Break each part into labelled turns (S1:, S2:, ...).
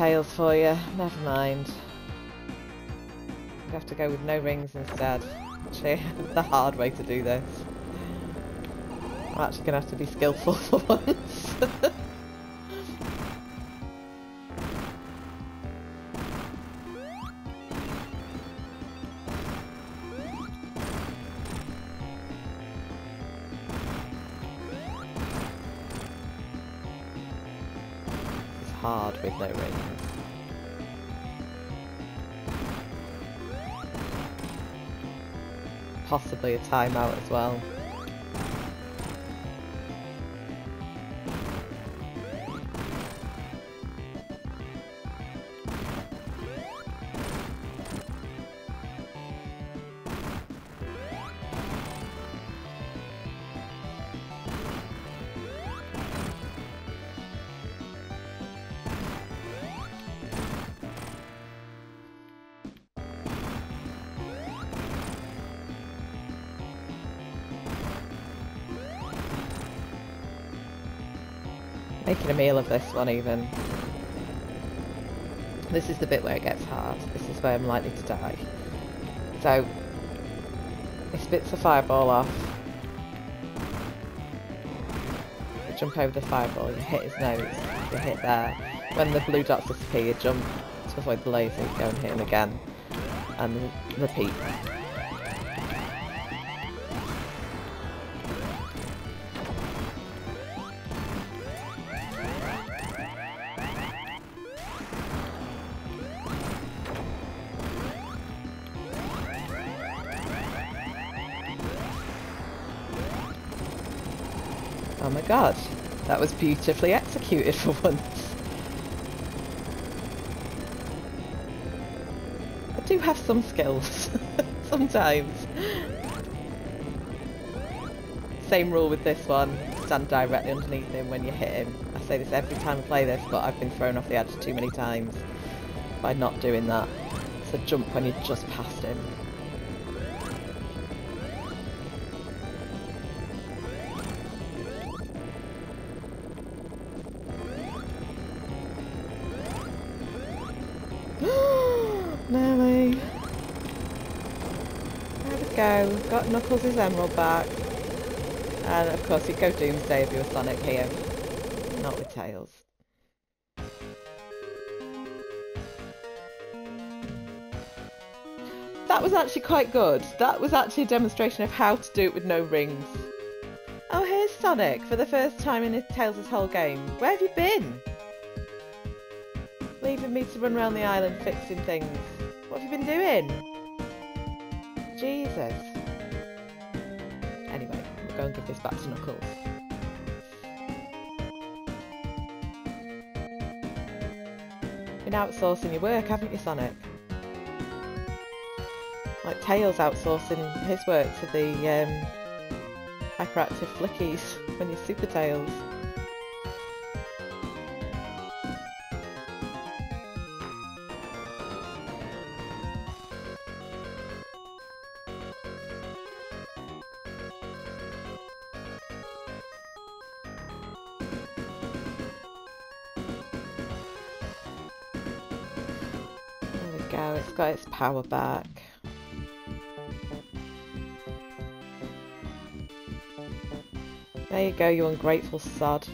S1: Tails for you. Never mind. You have to go with no rings instead. Actually, the hard way to do this. I'm actually going to have to be skillful for once. hard with no rings. Possibly a timeout as well. Making a meal of this one even. This is the bit where it gets hard. This is where I'm likely to die. So, he spits a fireball off. You jump over the fireball, you hit his nose, you hit there. When the blue dots disappear, you jump to avoid the laser, go and hit him again. And repeat. Oh my god, that was beautifully executed for once. I do have some skills, sometimes. Same rule with this one, stand directly underneath him when you hit him. I say this every time I play this, but I've been thrown off the edge too many times by not doing that. So jump when you're just past him. Nelly. There we go. We've Got Knuckles' emerald back. And of course you'd go Doomsday if you were Sonic here. Not with Tails. That was actually quite good. That was actually a demonstration of how to do it with no rings. Oh, here's Sonic for the first time in his Tails' whole game. Where have you been? Leaving me to run around the island fixing things. What have you been doing? Jesus. Anyway, we'll go and give this back to Knuckles. Been outsourcing your work, haven't you, Sonic? Like Tails outsourcing his work to the um, hyperactive flickies when you're Super Tails. Go, it's got its power back. There you go, you ungrateful sod.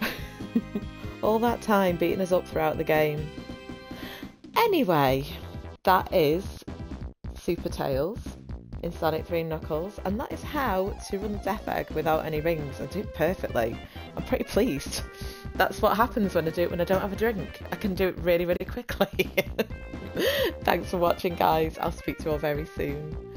S1: All that time beating us up throughout the game. Anyway, that is Super Tails in Sonic 3 Knuckles, and that is how to run the Death Egg without any rings. I do it perfectly. I'm pretty pleased. That's what happens when I do it when I don't have a drink. I can do it really, really quickly. Thanks for watching, guys. I'll speak to you all very soon.